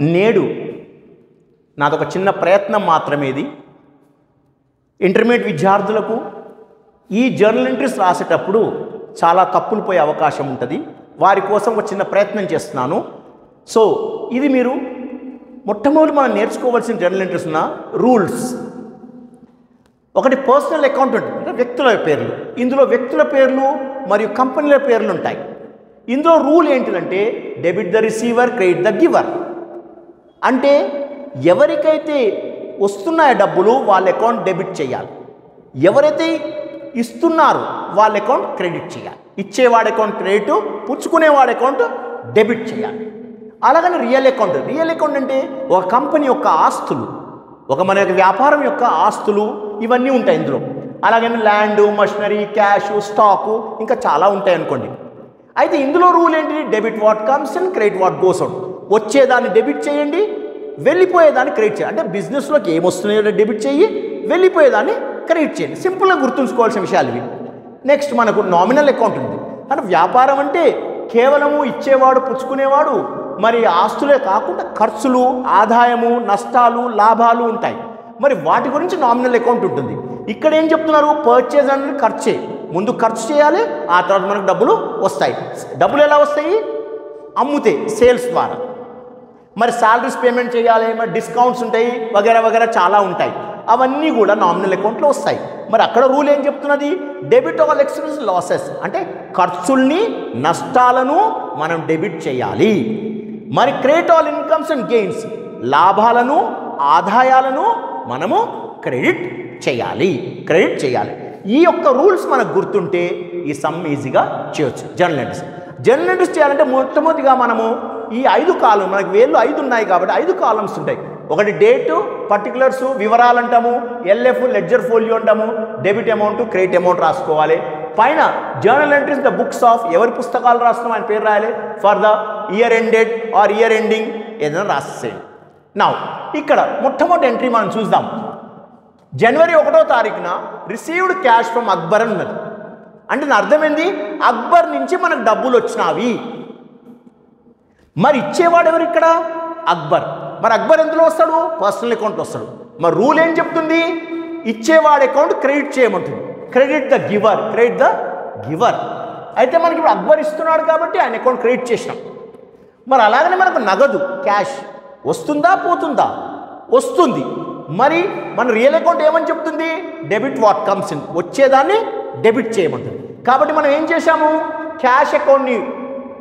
నేడు నాదొక చిన్న ప్రయత్నం మాత్రమే ఇది. ఇంటర్మీడియట్ విద్యార్థులకు ఈ జర్నల్ ఎంట్రీస్ రాసేటప్పుడు చాలా తప్పులు పోయే అవకాశం ఉంటుంది. వారి కోసం ఒక చిన్న ప్రయత్నం చేస్తున్నాను. సో ఇది మీరు మొట్టమొదటి మనం నేర్చుకోవాల్సిన జర్నల్ ఎంట్రీస్ ఉన్న రూల్స్. ఒకటి పర్సనల్ అకౌంట్ ఉంటుంది అంటే వ్యక్తుల పేర్లు. ఇందులో వ్యక్తుల పేర్లు మరియు కంపెనీల పేర్లు ఉంటాయి. ఇందులో రూల్ ఏంటిదంటే debit the receiver credit the giver. అంటే ఎవరికైతే వస్తున్నాయో డబ్బులు వాళ్ళ అకౌంట్ డెబిట్ చేయాలి ఎవరైతే ఇస్తున్నారు వాళ్ళ అకౌంట్ క్రెడిట్ చేయాలి. ఇచ్చేవాడి అకౌంట్ క్రెడిట్ పుచ్చుకునేవాడి అకౌంట్ డెబిట్ చేయాలి. అలాగని రియల్ అకౌంట్ రియల్ అకౌంట్ అంటే ఒక కంపెనీ యొక్క ఆస్తులు ఒక మన యొక్క వ్యాపారం యొక్క ఆస్తులు ఇవన్నీ ఉంటాయి ఇందులో. అలాగని ల్యాండ్ మషినరీ క్యాష్ స్టాకు ఇంకా చాలా ఉంటాయి అనుకోండి. అయితే ఇందులో రూల్ ఏంటి debit what comes and credit what goes out. వచ్చేదాన్ని డెబిట్ చేయండి వెళ్ళిపోయేదాన్ని క్రెడిట్ చేయండి అంటే బిజినెస్లోకి ఏమొస్తున్నాయో డెబిట్ చేయి వెళ్ళిపోయేదాన్ని క్రెడిట్ చేయండి. సింపుల్గా గుర్తుంచుకోవాల్సిన విషయాలు ఇవి. నెక్స్ట్ మనకు నామినల్ అకౌంట్ ఉంది. అంటే వ్యాపారం అంటే కేవలము ఇచ్చేవాడు పుచ్చుకునేవాడు మరి ఆస్తులే కాకుండా ఖర్చులు ఆదాయము నష్టాలు లాభాలు ఉంటాయి. మరి వాటి గురించి నామినల్ అకౌంట్ ఉంటుంది. ఇక్కడ ఏం చెప్తున్నారు? పర్చేజ్ అనేది ఖర్చే. ముందు ఖర్చు చేయాలి ఆ తర్వాత మనకు డబ్బులు వస్తాయి. డబ్బులు ఎలా వస్తాయి? అమ్ముతే సేల్స్ ద్వారా. మరి శాలరీస్ పేమెంట్ చేయాలి మరి డిస్కౌంట్స్ ఉంటాయి వగేరా వగేరా చాలా ఉంటాయి. అవన్నీ కూడా నామినల్ అకౌంట్లో వస్తాయి. మరి అక్కడ రూల్ ఏం చెప్తున్నది? డెబిట్ ఆల్ ఎక్స్పెన్స్ లాసెస్ అంటే ఖర్చుల్ని నష్టాలను మనం డెబిట్ చేయాలి. మరి credit all incomes and gains లాభాలను ఆదాయాలను మనము క్రెడిట్ చేయాలి. క్రెడిట్ చేయాలి. ఈ యొక్క రూల్స్ మనకు గుర్తుంటే ఈ సమ్ ఈజీగా చేయొచ్చు. జర్నల్ ఎంట్రీస్ జర్నల్ చేయాలంటే మొట్టమొదటిగా మనము ఈ ఐదు కాలం మనకి వేళ్ళు ఐదు ఉన్నాయి కాబట్టి ఐదు కాలమ్స్ ఉంటాయి. ఒకటి డేటు పర్టికులర్స్ వివరాలు అంటాము ఎల్ఎఫ్ లెడ్జర్ ఫోలియో అంటాము డెబిట్ అమౌంట్ క్రెడిట్ అమౌంట్ రాసుకోవాలి. పైన journal entries the books of ఎవరి పుస్తకాలు రాస్తున్నాం ఆయన పేరు రాయాలి. For the year ended or year ending ఏదైనా రాసేయండి నా ఇక్కడ మొట్టమొదటి ఎంట్రీ మనం చూద్దాం. జనవరి ఒకటో తారీఖున రిసీవ్డ్ క్యాష్ ఫ్రమ్ అక్బర్ అన్నది. అంటే అర్థమైంది అక్బర్ నుంచి మనకు డబ్బులు వచ్చినావి. మరి ఇచ్చేవాడు ఎవరు ఇక్కడ? అక్బర్. మరి అక్బర్ ఎందులో వస్తాడు? పర్సనల్ అకౌంట్లో వస్తాడు. మరి రూల్ ఏం చెప్తుంది? ఇచ్చేవాడి account credit చేయమంటుంది. Credit the giver. Credit the giver. అయితే మనకి ఇప్పుడు అక్బర్ ఇస్తున్నాడు కాబట్టి ఆయన అకౌంట్ క్రెడిట్ చేసినాం. మరి అలాగనే మనకు నగదు క్యాష్. వస్తుందా? పోతుందా? వస్తుంది. మరి మన రియల్ అకౌంట్ ఏమని చెప్తుంది? Debit what comes in. వచ్చేదాన్ని డెబిట్ చేయమంటుంది. కాబట్టి మనం ఏం చేశాము? క్యాష్ అకౌంట్ని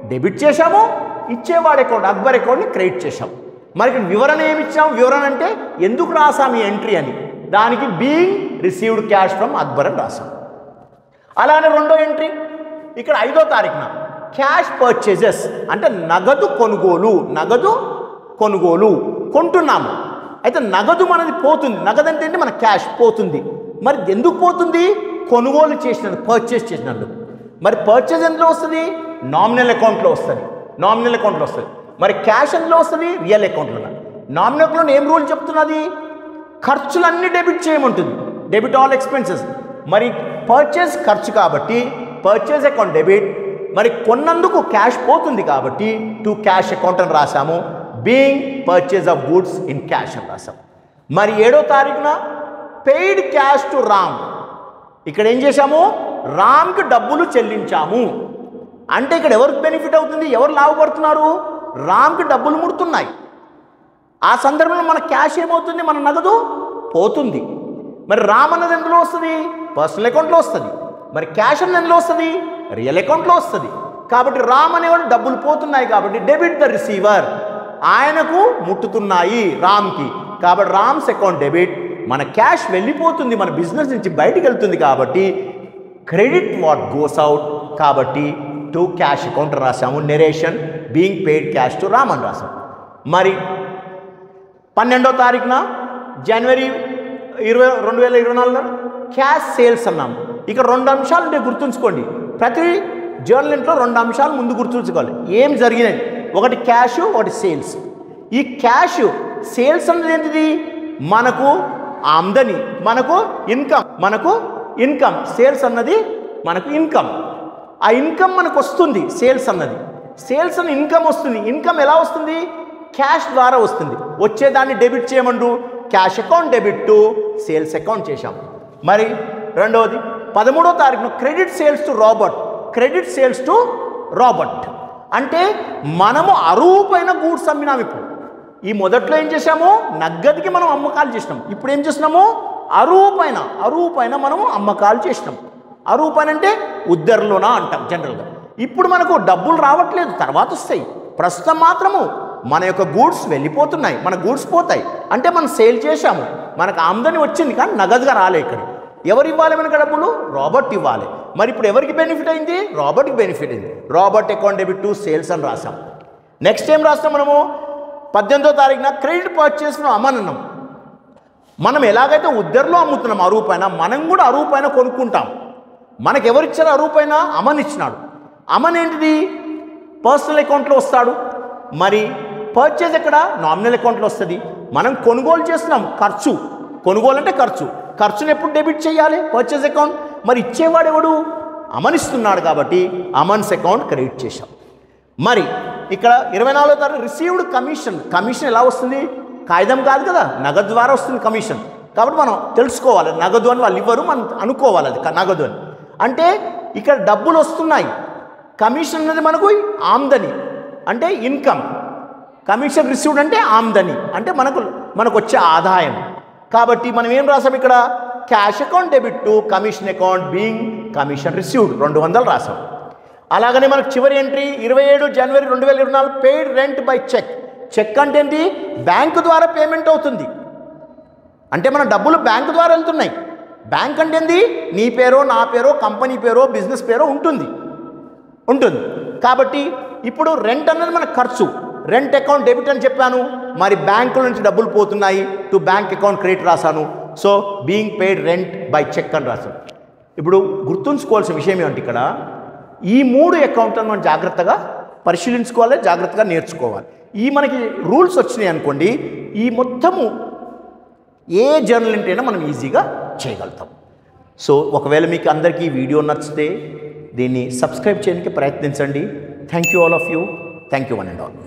డెబిట్ చేశాము ఇచ్చేవాడి అకౌంట్ అక్బర్ అకౌంట్ని క్రియేట్ చేశాం. మరి ఇక్కడ వివరణ ఏమి ఇచ్చాము వివరణ అంటే ఎందుకు రాసాము ఈ ఎంట్రీ అని? దానికి being received cash from Akbar అని రాసాం. అలానే రెండో ఎంట్రీ ఇక్కడ ఐదో తారీఖున క్యాష్ పర్చేజెస్ అంటే నగదు కొనుగోలు నగదు కొనుగోలు కొంటున్నాము. అయితే నగదు మనది పోతుంది నగదు అంటే మన క్యాష్ పోతుంది. మరి ఎందుకు పోతుంది? కొనుగోలు చేసినందుకు పర్చేస్ చేసినందుకు. మరి పర్చేజ్ ఎందులో వస్తుంది? నామినల్ అకౌంట్లో వస్తుంది. నామినల్ అకౌంట్లో వస్తుంది మరి క్యాష్ ఎందులో వస్తుంది? రియల్ అకౌంట్లో నామినల్ అకౌంట్లో ఏం రూల్ చెప్తున్నది? ఖర్చులన్నీ డెబిట్ చేయమంటుంది. డెబిట్ ఆల్ ఎక్స్పెన్సెస్ మరి పర్చేస్ ఖర్చు కాబట్టి పర్చేస్ అకౌంట్ డెబిట్ మరి కొన్నందుకు క్యాష్ పోతుంది కాబట్టి టు క్యాష్ అకౌంట్ అని రాసాము being purchase of goods in cash అని రాసాము మరి ఏడో తారీఖున పెయిడ్ క్యాష్ టు రామ్ ఇక్కడ ఏం చేశాము? రామ్కి డబ్బులు చెల్లించాము. అంటే ఇక్కడ ఎవరికి బెనిఫిట్ అవుతుంది? ఎవరు లాభపడుతున్నారు? రామ్కి డబ్బులు ముడుతున్నాయి. ఆ సందర్భంలో మన క్యాష్ ఏమవుతుంది? మన నగదు పోతుంది. మరి రామ్ అన్నది ఎందులో వస్తుంది? పర్సనల్ అకౌంట్లో వస్తుంది. మరి క్యాష్ అన్నది ఎందులో వస్తుంది? రియల్ అకౌంట్లో వస్తుంది. కాబట్టి రామ్ అనేవాడు డబ్బులు పోతున్నాయి కాబట్టి డెబిట్ ద రిసీవర్ ఆయనకు ముట్టుతున్నాయి రామ్కి. కాబట్టి రామ్స్ అకౌంట్ డెబిట్ మన క్యాష్ వెళ్ళిపోతుంది. మన బిజినెస్ నుంచి బయటకు వెళ్తుంది కాబట్టి క్రెడిట్ వాట్ గోస్ అవుట్ కాబట్టి to cash account రాసాము narration being paid cash to Ram అని రాసాం మరి పన్నెండో తారీఖున జనవరి ఇరవై రెండు వేల ఇరవై నాలుగులో క్యాష్ సేల్స్ అన్నాము ఇక రెండు అంశాలు అంటే గుర్తుంచుకోండి. ప్రతి జర్నలింట్లో రెండు అంశాలు ముందు గుర్తుంచుకోవాలి. ఏం జరిగినాయి ఒకటి క్యాష్ ఒకటి సేల్స్ ఈ క్యాష్ సేల్స్ అన్నది ఏంటిది? మనకు ఆమ్దని మనకు ఇన్కమ్ మనకు ఇన్కమ్ సేల్స్ అన్నది మనకు ఇన్కమ్ ఆ ఇన్కమ్ మనకు వస్తుంది సేల్స్ అన్నది. సేల్స్ అన్న ఇన్కమ్ వస్తుంది. ఇన్కమ్ ఎలా వస్తుంది? క్యాష్ ద్వారా వస్తుంది. వచ్చేదాన్ని debit చేయమండు. Cash account debit to sales account చేశాం. మరి రెండవది పదమూడో తారీఖున credit sales to Robert. Credit sales to Robert. అంటే మనము అరువు పైన గూడ్స్ అమ్మినాం ఇప్పుడు. ఈ మొదట్లో ఏం చేశాము? నగ్గదికి మనం అమ్మకాలు చేసినాం. ఇప్పుడు ఏం చేసినాము? అరువు పైన అరువు పైన మనము అమ్మకాలు చేసినాం. అరువు పైన అంటే ఉద్దర్లోనా అంటాం జనరల్గా. ఇప్పుడు మనకు డబ్బులు రావట్లేదు తర్వాత వస్తాయి. ప్రస్తుతం మాత్రము మన యొక్క గూడ్స్ వెళ్ళిపోతున్నాయి మన గూడ్స్ పోతాయి. అంటే మనం సేల్ చేశాము మనకు ఆమ్దని వచ్చింది కానీ నగదుగా రాలే ఇక్కడ. ఎవరు ఇవ్వాలి మనకు డబ్బులు? రాబర్ట్ ఇవ్వాలి. మరి ఇప్పుడు ఎవరికి బెనిఫిట్ అయింది? రాబర్ట్కి బెనిఫిట్ అయింది. Robert account debit to sales అని రాసాం నెక్స్ట్ ఏం రాస్తాం మనము? పద్దెనిమిదో తారీఖున క్రెడిట్ పర్చేస్ అమ్మనన్నాం. మనం ఎలాగైతే ఉద్దరిలో అమ్ముతున్నాం అరువు పైన మనం కూడా అరువు పైన కొనుక్కుంటాం. మనకు ఎవరిచ్చారు అరువు అమన్ ఇచ్చినాడు. అమన్ ఏంటిది? పర్సనల్ అకౌంట్లో వస్తాడు. మరి పర్చేజ్ ఎక్కడ? నామినల్ అకౌంట్లో వస్తుంది. మనం కొనుగోలు చేస్తున్నాం ఖర్చు. కొనుగోలు అంటే ఖర్చు. ఖర్చును ఎప్పుడు డెబిట్ చేయాలి? పర్చేజ్ అకౌంట్ మరి ఇచ్చేవాడు ఎవడు? అమనిస్తున్నాడు కాబట్టి అమన్స్ అకౌంట్ క్రెడిట్ చేశాం. మరి ఇక్కడ ఇరవై నాలుగో తారీఖు రిసీవ్డ్ కమిషన్ కమిషన్ ఎలా వస్తుంది? కాగితం కాదు కదా? నగదు ద్వారా వస్తుంది కమిషన్ కాబట్టి మనం తెలుసుకోవాలి. నగదు అని వాళ్ళు ఇవ్వరు మనం అనుకోవాలి అది. నగదు అని. అంటే ఇక్కడ డబ్బులు వస్తున్నాయి. కమిషన్ అనేది మనకు ఆమ్దని. అంటే ఇన్కమ్. కమిషన్ రిసీవ్డ్ అంటే ఆమ్దని. అంటే మనకు మనకు వచ్చే ఆదాయం. కాబట్టి మనం ఏం రాసాం ఇక్కడ? Cash account debit to commission account being commission received. రెండు వందలు రాసాం. అలాగనే మనకు చివరి ఎంట్రీ ఇరవై ఏడు జనవరి రెండు వేల ఇరవై నాలుగు paid rent by cheque cheque అంటే ఏంటి? బ్యాంకు ద్వారా పేమెంట్ అవుతుంది. అంటే మన డబ్బులు బ్యాంకు ద్వారా వెళ్తున్నాయి. బ్యాంక్ అంటే ఏంది? నీ పేరో నా పేరో కంపెనీ పేరో బిజినెస్ పేరో ఉంటుంది. ఉంటుంది. కాబట్టి ఇప్పుడు రెంట్ అన్నది మన ఖర్చు. రెంట్ అకౌంట్ డెబిట్ అని చెప్పాను. మరి బ్యాంకుల నుంచి డబ్బులు పోతున్నాయి. టు బ్యాంక్ అకౌంట్ క్రెడిట్ రాశాను. So being paid rent by cheque అని రాశాను. ఇప్పుడు గుర్తుంచుకోవాల్సిన విషయం ఏమిటి ఇక్కడ ఈ మూడు అకౌంట్లను మనం జాగ్రత్తగా పరిశీలించుకోవాలి జాగ్రత్తగా నేర్చుకోవాలి. ఈ మనకి రూల్స్ వచ్చినాయి అనుకోండి ఈ మొత్తము ఏ జర్నల్ ఎంట్రీ అయినా మనం ఈజీగా చేయగలుగుతాం. సో ఒకవేళ మీకు అందరికీ ఈ వీడియో నచ్చితే దీన్ని సబ్స్క్రైబ్ చేయడానికి ప్రయత్నించండి. Thank you all of you thank you one and all